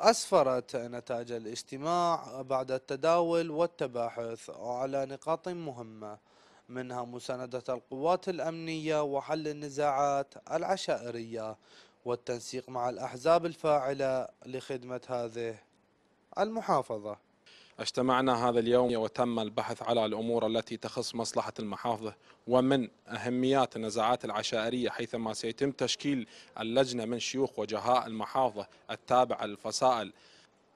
أسفرت نتائج الاجتماع بعد التداول والتباحث على نقاط مهمة منها مساندة القوات الأمنية وحل النزاعات العشائرية والتنسيق مع الأحزاب الفاعلة لخدمة هذه المحافظة. اجتمعنا هذا اليوم وتم البحث على الأمور التي تخص مصلحة المحافظة ومن أهميات النزاعات العشائرية حيثما سيتم تشكيل اللجنة من شيوخ وجهاء المحافظة التابعة للفصائل.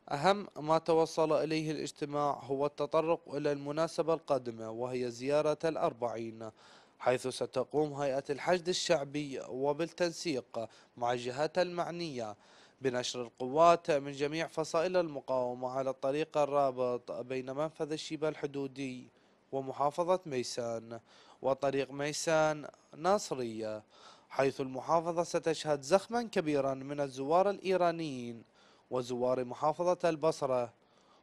أهم ما توصل إليه الاجتماع هو التطرق إلى المناسبة القادمة وهي زيارة الأربعين حيث ستقوم هيئة الحشد الشعبي وبالتنسيق مع الجهات المعنية. بنشر القوات من جميع فصائل المقاومة على الطريق الرابط بين منفذ الشيبة الحدودي ومحافظة ميسان وطريق ميسان ناصرية حيث المحافظة ستشهد زخما كبيرا من الزوار الإيرانيين وزوار محافظة البصرة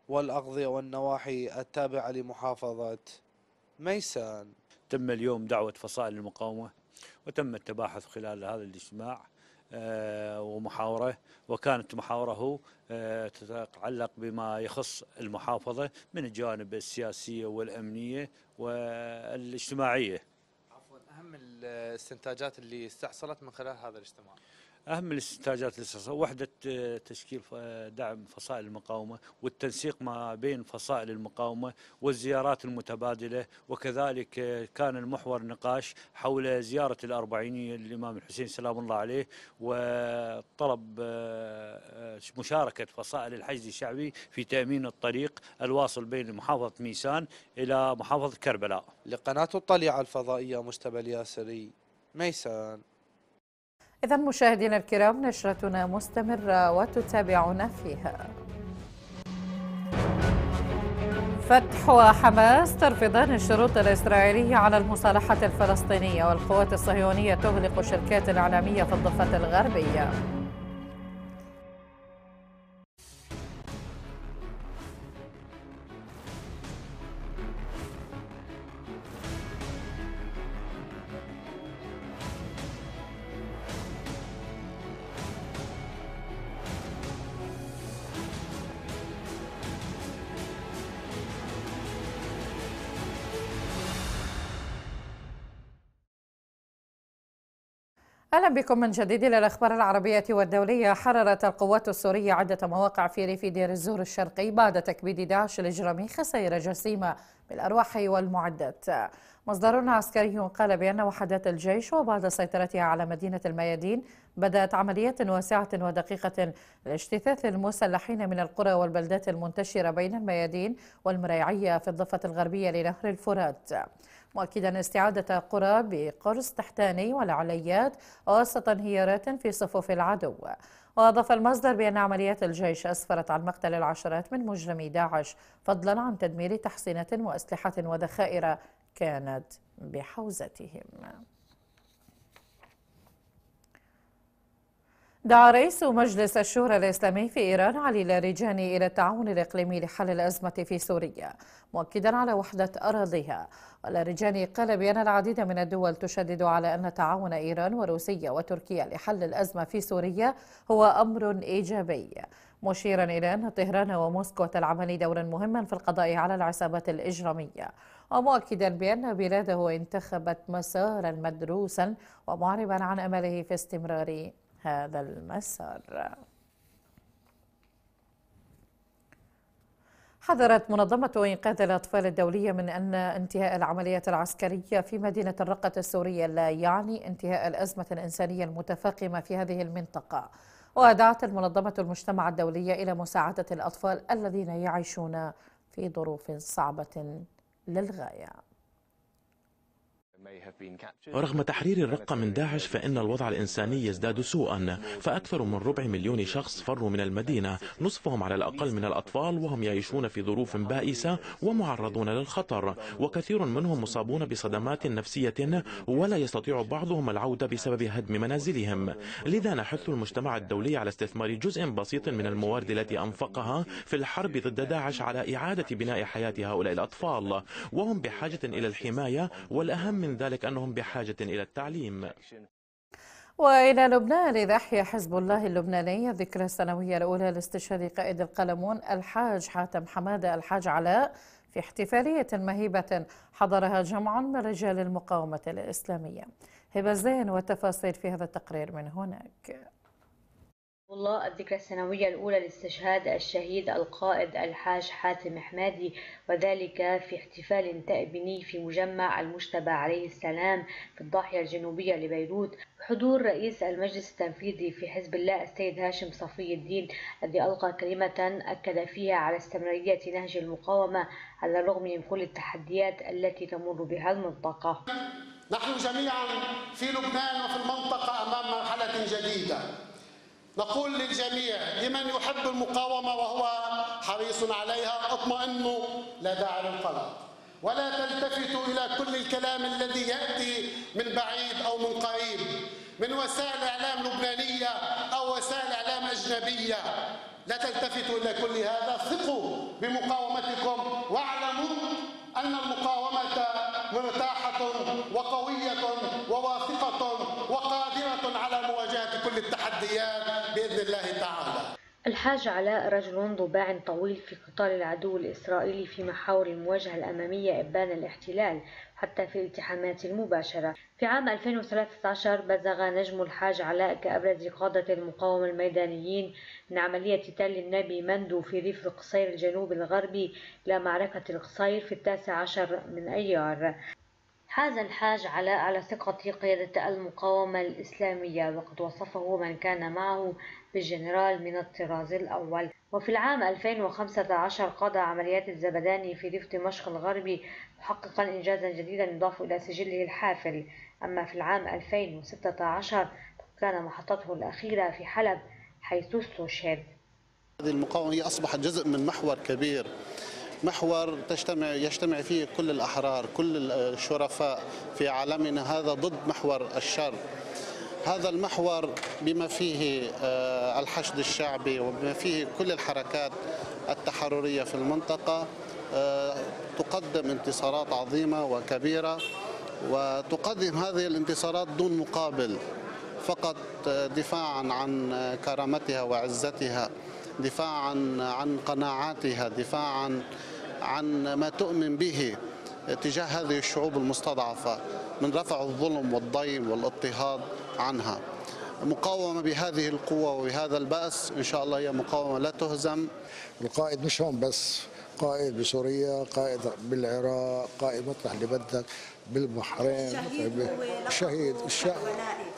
والأغذية والنواحي التابعة لمحافظة ميسان. تم اليوم دعوة فصائل المقاومة وتم التباحث خلال هذا الاجتماع ومحاورة وكانت محاورة آه، تتعلق بما يخص المحافظة من الجوانب السياسية والأمنية والاجتماعية. عفوا أهم الاستنتاجات اللي استحصلت من خلال هذا الاجتماع؟ أهم الاستنتاجات الاستراتيجية وحدة آه، تشكيل آه، دعم فصائل المقاومة والتنسيق ما بين فصائل المقاومة والزيارات المتبادلة وكذلك آه، كان المحور نقاش حول زيارة الأربعينية للإمام الحسين سلام الله عليه وطلب مشاركة فصائل الحشد الشعبي في تأمين الطريق الواصل بين محافظة ميسان إلى محافظة كربلاء. لقناة الطليعة الفضائية مجتبى الياسري ميسان. إذا مشاهدينا الكرام نشرتنا مستمرة وتتابعنا فيها. فتح وحماس ترفضان الشروط الإسرائيلية على المصالحة الفلسطينية والقوات الصهيونية تغلق شركات إعلامية في الضفة الغربية. أهلا بكم من جديد إلى الأخبار العربية والدولية. حررت القوات السورية عدة مواقع في ريف دير الزور الشرقي بعد تكبيد داعش الإجرامي خسائر جسيمة بالأرواح والمعدات. مصدر عسكري قال بأن وحدات الجيش وبعد سيطرتها على مدينة الميادين بدأت عمليات واسعة ودقيقة لاجتثاث المسلحين من القرى والبلدات المنتشرة بين الميادين والمريعية في الضفة الغربية لنهر الفرات. مؤكدا استعادة قرى بقرص تحتاني والعليات وسط انهيارات في صفوف العدو. وأضاف المصدر بأن عمليات الجيش أسفرت عن مقتل العشرات من مجرمي داعش فضلا عن تدمير تحصينات وأسلحة وذخائر كانت بحوزتهم. دعا رئيس مجلس الشورى الإسلامي في إيران علي لاریجاني إلى التعاون الإقليمي لحل الأزمة في سوريا مؤكدا على وحدة أراضيها. واللاریجاني قال بأن العديد من الدول تشدد على أن تعاون إيران وروسيا وتركيا لحل الأزمة في سوريا هو أمر إيجابي مشيرا إلى أن طهران وموسكو تلعبان دورا مهما في القضاء على العصابات الإجرامية. ومؤكدا بأن بلاده انتخبت مسارا مدروسا ومعربا عن أمله في استمرار هذا المسار. حذرت منظمة إنقاذ الأطفال الدولية من أن انتهاء العمليات العسكرية في مدينة الرقة السورية لا يعني انتهاء الأزمة الإنسانية المتفاقمة في هذه المنطقة. ودعت المنظمة المجتمع الدولية إلى مساعدة الأطفال الذين يعيشون في ظروف صعبة للغاية. رغم تحرير الرقة من داعش فإن الوضع الإنساني يزداد سوءا فأكثر من ربع مليون شخص فروا من المدينة نصفهم على الأقل من الأطفال وهم يعيشون في ظروف بائسة ومعرضون للخطر وكثير منهم مصابون بصدمات نفسية ولا يستطيع بعضهم العودة بسبب هدم منازلهم. لذا نحث المجتمع الدولي على استثمار جزء بسيط من الموارد التي أنفقها في الحرب ضد داعش على إعادة بناء حياة هؤلاء الأطفال وهم بحاجة إلى الحماية والأهم من ذلك أنهم بحاجة إلى التعليم. وإلى لبنان إذا أحيا حزب الله اللبناني الذكرى السنوية الأولى لاستشهاد قائد القلمون الحاج حاتم حمادة الحاج علاء في احتفالية مهيبة حضرها جمع من رجال المقاومة الإسلامية. هبة زين والتفاصيل في هذا التقرير من هناك. الله الذكرى السنوية الأولى لاستشهاد الشهيد القائد الحاج حاتم حمادي وذلك في احتفال تأبيني في مجمع المجتبى عليه السلام في الضاحية الجنوبية لبيروت. بحضور رئيس المجلس التنفيذي في حزب الله السيد هاشم صفي الدين الذي ألقى كلمة أكد فيها على استمرارية نهج المقاومة على الرغم من كل التحديات التي تمر بها المنطقة. نحن جميعا في لبنان وفي المنطقة أمام مرحلة جديدة. نقول للجميع لمن يحب المقاومة وهو حريص عليها اطمئنوا لا داعي للقلق. ولا تلتفتوا إلى كل الكلام الذي يأتي من بعيد أو من قريب من وسائل إعلام لبنانية أو وسائل إعلام أجنبية. لا تلتفتوا إلى كل هذا ثقوا بمقاومتكم واعلموا أن المقاومة مرتاحة وقوية وواثقة وقادرة على مواجهة كل التحديات. الله تعالى. الحاج علاء رجل ضباع طويل في قتال العدو الإسرائيلي في محاور المواجهة الأمامية إبان الاحتلال حتى في الالتحامات المباشرة. في عام 2013 بزغ نجم الحاج علاء كأبرز قادة المقاومة الميدانيين من عملية تل النبي مندو في ريف القصير الجنوب الغربي إلى معركة القصير في التاسع عشر من أيار. حاز الحاج علاء على ثقة قيادة المقاومة الإسلامية وقد وصفه من كان معه بالجنرال من الطراز الأول. وفي العام 2015 قاد عمليات الزبداني في ريف دمشق الغربي محققا إنجازا جديدا يضاف إلى سجله الحافل. أما في العام 2016 كان محطته الأخيرة في حلب حيث استشهد. هذه المقاومة أصبحت جزء من محور كبير محور تجتمع يجتمع فيه كل الأحرار كل الشرفاء في عالمنا. هذا ضد محور الشر. هذا المحور بما فيه الحشد الشعبي وبما فيه كل الحركات التحررية في المنطقة تقدم انتصارات عظيمة وكبيرة وتقدم هذه الانتصارات دون مقابل فقط دفاعا عن كرامتها وعزتها دفاعا عن قناعاتها دفاعا عن ما تؤمن به. تجاه هذه الشعوب المستضعفة من رفع الظلم والضيم والاضطهاد عنها. مقاومة بهذه القوة وبهذا البأس إن شاء الله هي مقاومة لا تهزم. القائد مش هون بس قائد بسوريا قائد بالعراق قائد مطرح اللي بدك بالبحرين. الشهيد الشهيد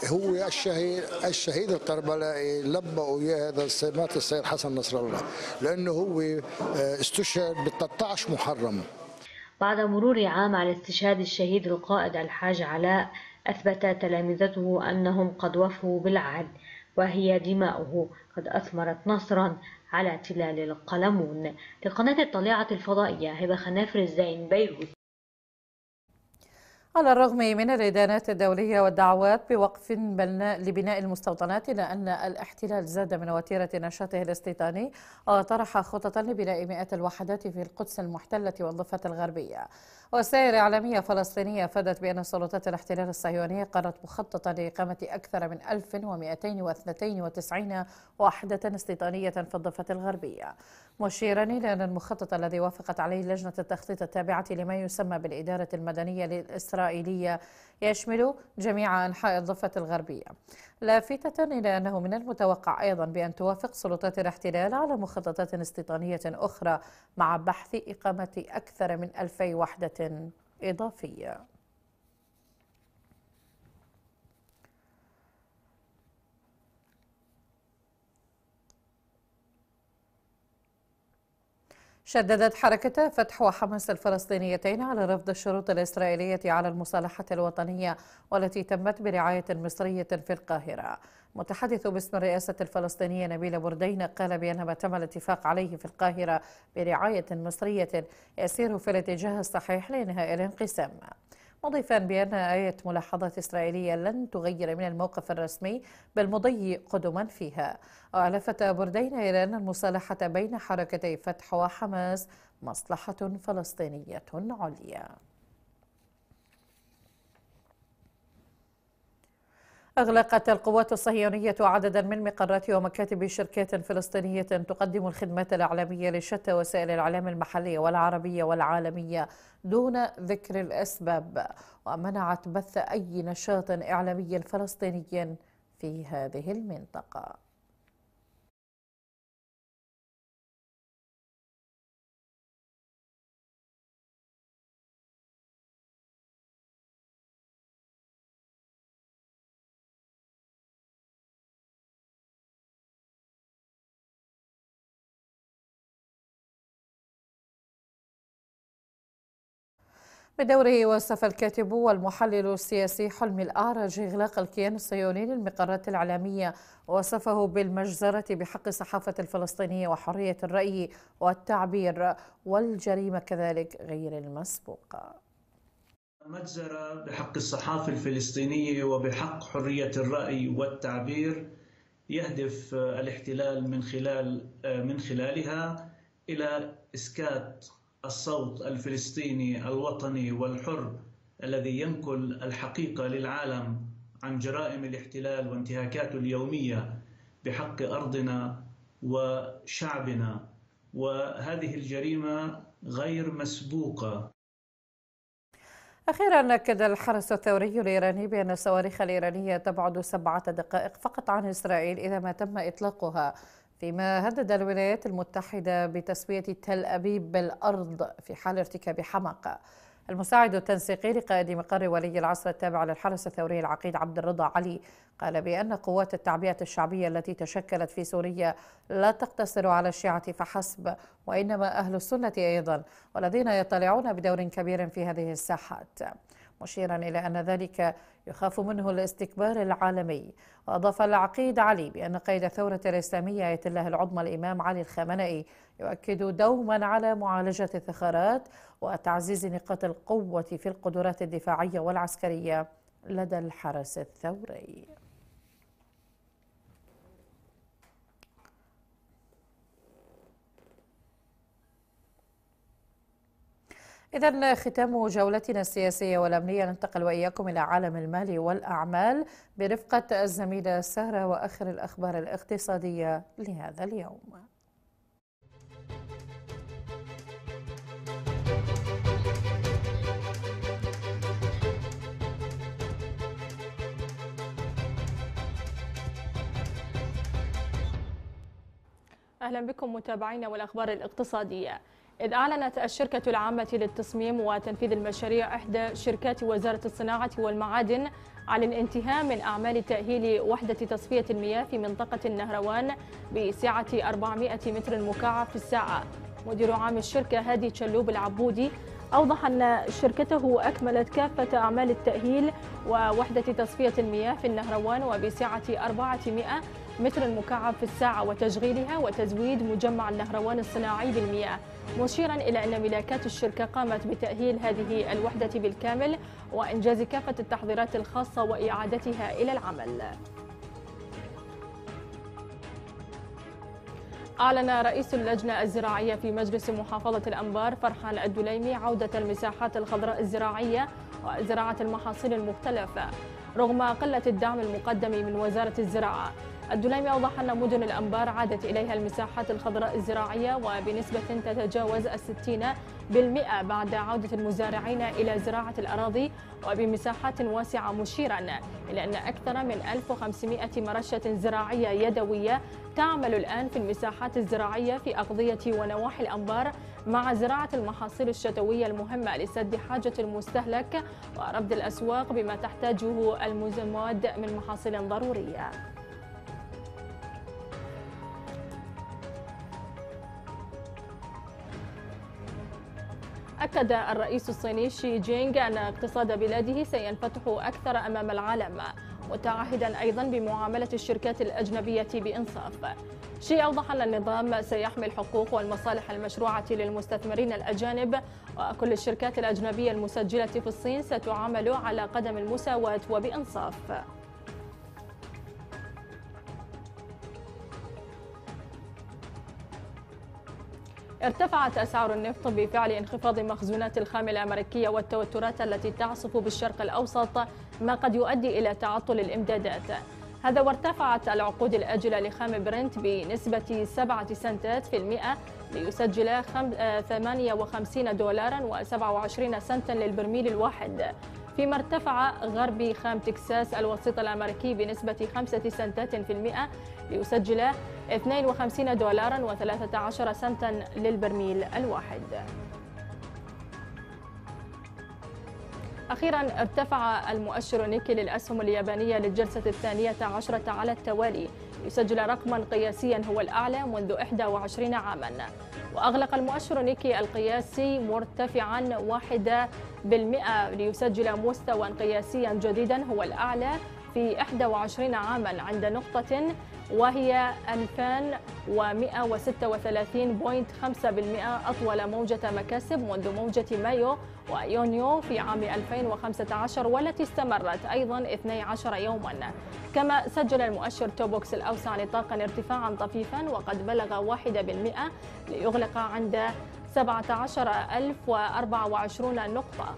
هو الشهيد الشهيد الكربلائي لبقوا اياه هذا مات السيد حسن نصر الله لأنه هو استشهد ب 13 محرم. بعد مرور عام على استشهاد الشهيد القائد الحاج علاء أثبت تلامذته أنهم قد وفوا بالعهد وهي دماؤه قد أثمرت نصرا على تلال القلمون. لقناة الطليعة الفضائية هبة خنافر الزين بيروت. على الرغم من الإدانات الدولية والدعوات بوقف لبناء المستوطنات إلا أن الاحتلال زاد من وتيرة نشاطه الاستيطاني وطرح خططا لبناء مئات الوحدات في القدس المحتلة والضفة الغربية. وسائر إعلامية فلسطينية أفادت بأن سلطات الاحتلال الصهيوني قررت مخططا لإقامة أكثر من 1292 وحدة استيطانية في الضفة الغربية. مشيرا إلى أن المخطط الذي وافقت عليه لجنة التخطيط التابعة لما يسمى بالإدارة المدنية الإسرائيلية يشمل جميع أنحاء الضفة الغربية. لافتة إلى أنه من المتوقع أيضا بأن توافق سلطات الاحتلال على مخططات استيطانية أخرى مع بحث إقامة أكثر من ألفي وحدة إضافية. شددت حركة فتح وحماس الفلسطينيتين على رفض الشروط الإسرائيلية على المصالحة الوطنية والتي تمت برعاية مصرية في القاهرة. متحدث باسم الرئاسة الفلسطينية نبيل بردين قال بأن ما تم الاتفاق عليه في القاهرة برعاية مصرية يسير في الاتجاه الصحيح لإنهاء الانقسام. مضيفا بأن آية ملاحظات إسرائيلية لن تغير من الموقف الرسمي بل مضي قدما فيها. ولفت بردين إلى أن المصالحة بين حركتي فتح وحماس مصلحة فلسطينية عليا. أغلقت القوات الصهيونية عددا من مقرات ومكاتب شركات فلسطينية تقدم الخدمات الإعلامية لشتى وسائل الإعلام المحلية والعربية والعالمية دون ذكر الأسباب ومنعت بث أي نشاط إعلامي فلسطيني في هذه المنطقة. بدوره وصف الكاتب والمحلل السياسي حلمي الأعرج إغلاق الكيان الصهيوني للمقرات الإعلامية وصفه بالمجزرة بحق الصحافة الفلسطينية وحرية الرأي والتعبير والجريمة كذلك غير المسبوقة مجزرة بحق الصحافة الفلسطينية وبحق حرية الرأي والتعبير يهدف الاحتلال من خلال من خلالها إلى إسكات الصوت الفلسطيني الوطني والحر الذي ينقل الحقيقة للعالم عن جرائم الاحتلال وانتهاكاته اليومية بحق أرضنا وشعبنا. وهذه الجريمة غير مسبوقة. أخيرا أكد الحرس الثوري الإيراني بأن الصواريخ الإيرانية تبعد سبعة دقائق فقط عن إسرائيل إذا ما تم إطلاقها. فيما هدد الولايات المتحدة بتسوية تل أبيب بالأرض في حال ارتكاب حماقة المساعد التنسيقي لقائد مقر ولي العصر التابع للحرس الثوري العقيد عبد الرضا علي قال بأن قوات التعبئة الشعبية التي تشكلت في سوريا لا تقتصر على الشيعة فحسب وإنما أهل السنة أيضا والذين يطلعون بدور كبير في هذه الساحات. مشيرا إلى أن ذلك يخاف منه الاستكبار العالمي. وأضاف العقيد علي بأن قيد الثورة الإسلامية آية الله العظمى الإمام علي الخامنئي يؤكد دوما على معالجة الثغرات وتعزيز نقاط القوة في القدرات الدفاعية والعسكرية لدى الحرس الثوري. إذا ختام جولتنا السياسية والأمنية ننتقل وإياكم إلى عالم المال والأعمال برفقة الزميلة سارة وآخر الأخبار الاقتصادية لهذا اليوم. أهلا بكم متابعينا والأخبار الاقتصادية. إذ أعلنت الشركة العامة للتصميم وتنفيذ المشاريع إحدى شركات وزارة الصناعة والمعادن على الانتهاء من أعمال تأهيل وحدة تصفية المياه في منطقة النهروان بسعة 400 متر مكعب في الساعة. مدير عام الشركة هادي تشلوب العبودي أوضح أن شركته أكملت كافة أعمال التأهيل ووحدة تصفية المياه في النهروان وبسعة 400 متر مكعب في الساعة وتشغيلها وتزويد مجمع النهروان الصناعي بالمياه مشيرا إلى أن ملاكات الشركة قامت بتأهيل هذه الوحدة بالكامل وإنجاز كافة التحضيرات الخاصة وإعادتها إلى العمل. أعلن رئيس اللجنة الزراعية في مجلس محافظة الأنبار فرحان الدليمي عودة المساحات الخضراء الزراعية وزراعة المحاصيل المختلفة رغم قلة الدعم المقدم من وزارة الزراعة. الدليمي أوضح أن مدن الأنبار عادت إليها المساحات الخضراء الزراعية وبنسبة تتجاوز الستين بالمئة بعد عودة المزارعين إلى زراعة الأراضي وبمساحات واسعة مشيرا إلى أن أكثر من 1500 مرشة زراعية يدوية تعمل الآن في المساحات الزراعية في أقضية ونواحي الأنبار مع زراعة المحاصيل الشتوية المهمة لسد حاجة المستهلك ورفض الأسواق بما تحتاجه المواد من محاصيل ضرورية. أكد الرئيس الصيني شي جينغ أن اقتصاد بلاده سينفتح أكثر أمام العالم متعهدا أيضا بمعاملة الشركات الأجنبية بإنصاف. شي أوضح أن النظام سيحمي الحقوق والمصالح المشروعة للمستثمرين الأجانب وكل الشركات الأجنبية المسجلة في الصين ستعامل على قدم المساواة وبإنصاف. ارتفعت أسعار النفط بفعل انخفاض مخزونات الخام الأمريكية والتوترات التي تعصف بالشرق الأوسط ما قد يؤدي إلى تعطل الإمدادات. هذا وارتفعت العقود الآجلة لخام برنت بنسبة 7 سنتات في المئة ليسجل 58 دولارا و27 سنتا للبرميل الواحد. فيما ارتفع غربي خام تكساس الوسيط الأمريكي بنسبة 5 سنتات في المئة ليسجل 52 دولارا و13 سنتا للبرميل الواحد. أخيرا ارتفع المؤشر نيكي للأسهم اليابانية للجلسة الثانية عشرة على التوالي يسجل رقما قياسيا هو الأعلى منذ 21 عاما. وأغلق المؤشر نيكي القياسي مرتفعا واحدة بالمئة ليسجل مستوى قياسيا جديدا هو الأعلى في 21 عاما عند نقطة وهي 2136.5% أطول موجة مكاسب منذ موجة مايو ويونيو في عام 2015 والتي استمرت أيضا 12 يوما. كما سجل المؤشر توبوكس الأوسع نطاقا ارتفاعا طفيفا وقد بلغ 1% ليغلق عند 17024 نقطة.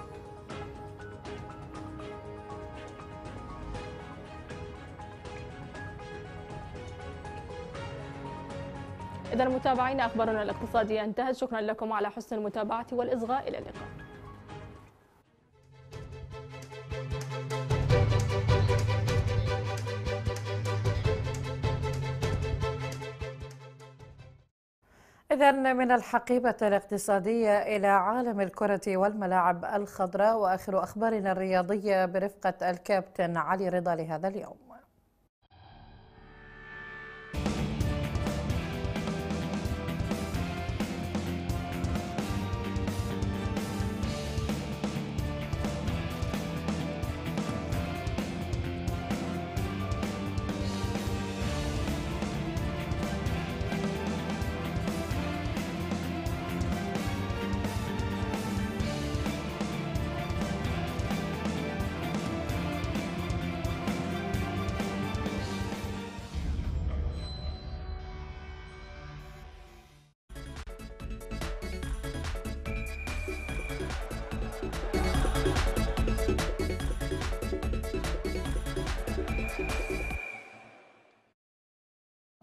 إذا متابعينا أخبارنا الاقتصادية انتهت. شكرا لكم على حسن المتابعة والإصغاء إلى اللقاء. إذا من الحقيبة الاقتصادية إلى عالم الكرة والملاعب الخضراء وآخر أخبارنا الرياضية برفقة الكابتن علي رضا لهذا اليوم.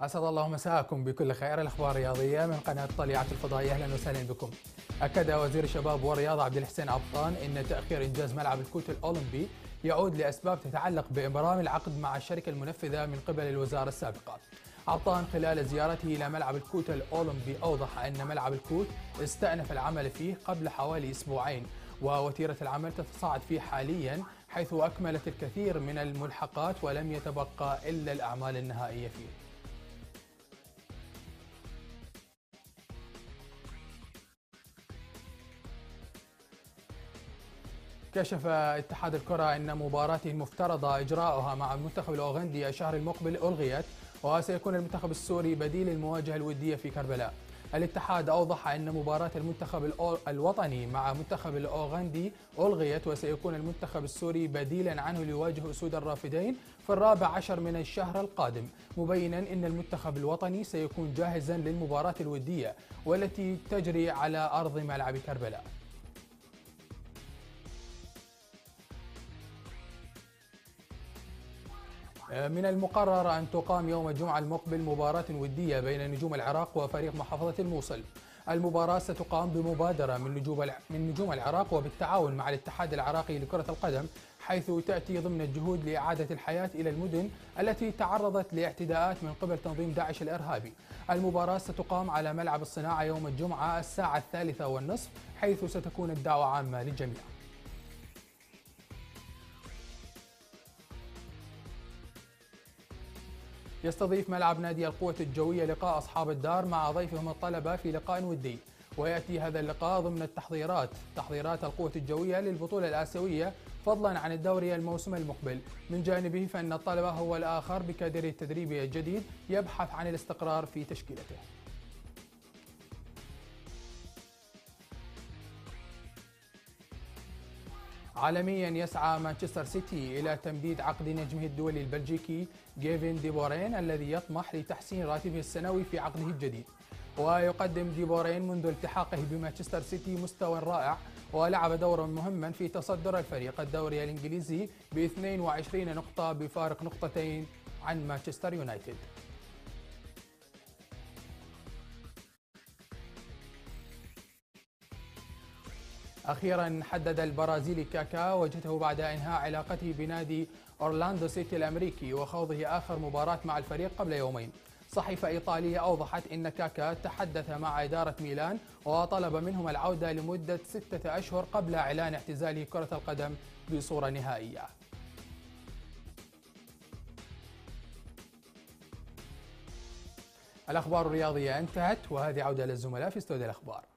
أسعد الله مساءكم بكل خير. الأخبار الرياضية من قناة طليعة الفضائية أهلا وسهلا بكم. أكد وزير الشباب والرياضة عبد الحسين عبطان أن تأخير إنجاز ملعب الكوت الأولمبي يعود لأسباب تتعلق بإبرام العقد مع الشركة المنفذة من قبل الوزارة السابقة. عطان خلال زيارته إلى ملعب الكوت الأولمبي أوضح أن ملعب الكوت استأنف العمل فيه قبل حوالي أسبوعين ووتيرة العمل تتصاعد فيه حاليا حيث أكملت الكثير من الملحقات ولم يتبقى إلا الأعمال النهائية فيه. كشف اتحاد الكرة أن مباراته المفترضة إجراؤها مع المنتخب الأوغندي الشهر المقبل ألغيت وسيكون المنتخب السوري بديل المواجهة الودية في كربلاء. الاتحاد أوضح أن مباراة المنتخب الوطني مع منتخب الأوغندي ألغيت وسيكون المنتخب السوري بديلا عنه ليواجه أسود الرافدين في الرابع عشر من الشهر القادم. مبينا أن المنتخب الوطني سيكون جاهزا للمباراة الودية والتي تجري على أرض ملعب كربلاء. من المقرر أن تقام يوم الجمعة المقبل مباراة ودية بين نجوم العراق وفريق محافظة الموصل. المباراة ستقام بمبادرة من نجوم من نجوم العراق وبالتعاون مع الاتحاد العراقي لكرة القدم حيث تأتي ضمن الجهود لإعادة الحياة إلى المدن التي تعرضت لاعتداءات من قبل تنظيم داعش الإرهابي. المباراة ستقام على ملعب الصناعة يوم الجمعة الساعة الثالثة والنصف حيث ستكون الدعوة عامة للجميع. يستضيف ملعب نادي القوة الجوية لقاء أصحاب الدار مع ضيفهم الطلبة في لقاء ودي. ويأتي هذا اللقاء ضمن التحضيرات. تحضيرات القوة الجوية للبطولة الآسيوية فضلا عن الدوري الموسم المقبل. من جانبه فإن الطلبة هو الآخر بكادر التدريبي الجديد يبحث عن الاستقرار في تشكيلته. عالميا يسعى مانشستر سيتي إلى تمديد عقد نجمه الدولي البلجيكي جيفين ديبورين الذي يطمح لتحسين راتبه السنوي في عقده الجديد. ويقدم ديبورين منذ التحاقه بمانشستر سيتي مستوى رائع ولعب دورا مهما في تصدر الفريق الدوري الإنجليزي ب 22 نقطة بفارق نقطتين عن مانشستر يونايتد. أخيرا حدد البرازيلي كاكا وجهته بعد إنهاء علاقته بنادي أورلاندو سيتي الأمريكي وخوضه آخر مباراة مع الفريق قبل يومين. صحيفة إيطالية أوضحت أن كاكا تحدث مع إدارة ميلان وطلب منهم العودة لمدة ستة أشهر قبل إعلان اعتزاله كرة القدم بصورة نهائية. الأخبار الرياضية انتهت وهذه عودة للزملاء في استوديو الأخبار.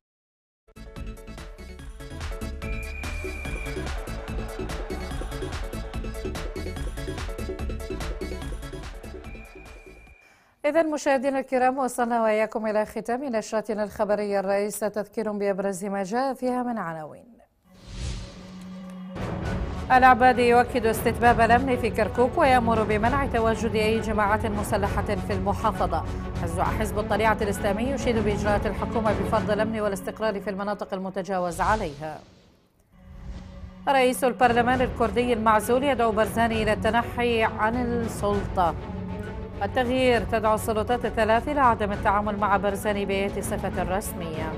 إذا مشاهدينا الكرام وصلنا وإياكم إلى ختام نشرتنا الخبرية الرئيسة تذكير بأبرز ما جاء فيها من عناوين. العبادي يؤكد استتباب الأمن في كركوك ويأمر بمنع تواجد أي جماعات مسلحة في المحافظة. حزب الطليعة الإسلامي يشيد بإجراءات الحكومة بفرض الأمن والاستقرار في المناطق المتجاوز عليها. رئيس البرلمان الكردي المعزول يدعو برزاني إلى التنحي عن السلطة. التغيير تدعو السلطات الثلاث إلى عدم التعامل مع برزاني بأي صفة رسمية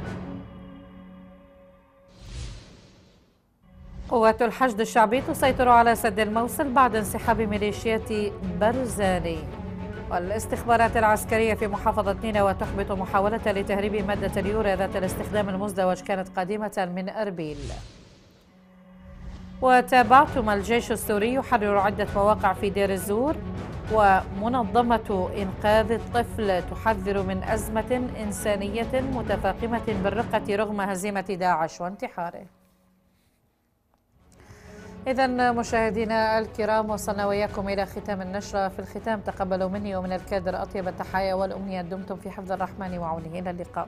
قوات الحشد الشعبي تسيطر على سد الموصل بعد انسحاب ميليشيات برزاني. والاستخبارات العسكرية في محافظة نينوى تحبط محاولة لتهريب مادة اليوريا ذات الاستخدام المزدوج كانت قادمة من أربيل. وتابعتم الجيش السوري يحرر عدة مواقع في دير الزور. ومنظمة إنقاذ الطفل تحذر من أزمة إنسانية متفاقمة بالرقة رغم هزيمة داعش وانتحاره. إذا مشاهدينا الكرام وصلنا وإياكم إلى ختام النشرة. في الختام تقبلوا مني ومن الكادر أطيب التحايا والأمنيات دمتم في حفظ الرحمن وعونه. إلى اللقاء.